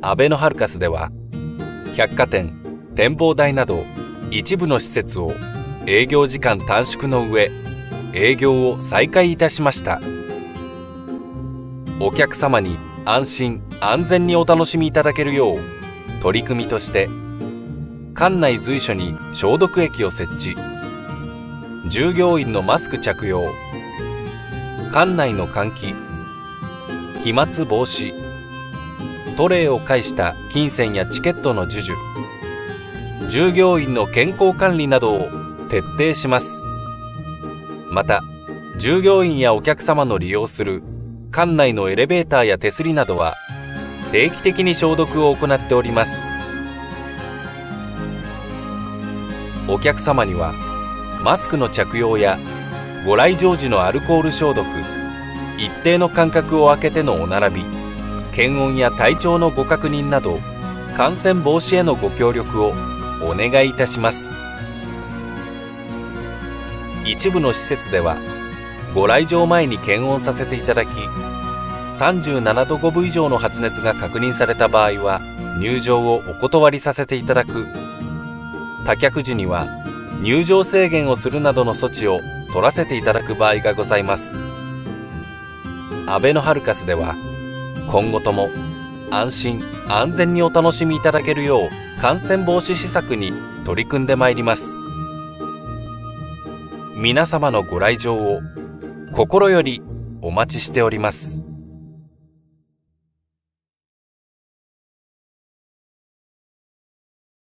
アベノハルカスでは百貨店展望台など一部の施設を営業時間短縮の上営業を再開いたしました。お客様に安心安全にお楽しみいただけるよう取り組みとして館内随所に消毒液を設置。従業員のマスク着用。館内の換気飛沫防止。トレイを介した金銭やチケットの授受。従業員の健康管理などを徹底します。また従業員やお客様の利用する館内のエレベーターや手すりなどは定期的に消毒を行っております。お客様にはマスクの着用やご来場時のアルコール消毒一定の間隔を空けてのお並び検温や体調のご確認など感染防止へのご協力をお願いいたします。一部の施設ではご来場前に検温させていただき37度5分以上の発熱が確認された場合は入場をお断りさせていただく。多客時には入場制限をするなどの措置を取らせていただく場合がございます。アベノハルカスでは今後とも安心安全にお楽しみいただけるよう感染防止施策に取り組んでまいります。皆様のご来場を心よりお待ちしております。